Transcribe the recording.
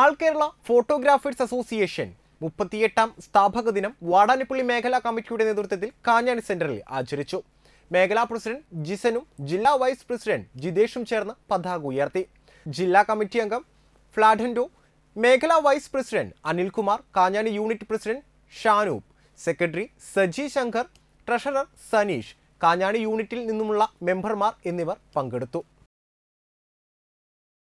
ആൾ Kerala photographers association മുപ്പത്തിയെട്ടാം സ്ഥാപക ദിനം വാടാനപ്പള്ളി മേഖലാ കമ്മിറ്റിയുടെ നേതൃത്വത്തിൽ കാഞ്ഞാണി സെന്ററിൽ ആചരിച്ചു. മേഖലാ പ്രസിഡന്റ് ജിസനും ജില്ലാ വൈസ് പ്രസിഡന്റ് ജിതേഷും ചേർന്ന് പതാക ഉയർത്തി. ജില്ലാ കമ്മിറ്റി അംഗം ഫ്ലാഡൻഡോ മേഖലാ vice president Anilkumar Kanjani unit president Shanoob secretary Saji Shankar treasurer Saneesh Kanjani യൂണിറ്റിൽ നിന്നുമുള്ള മെമ്പർമാർ എന്നിവർ പങ്കെടുത്തു.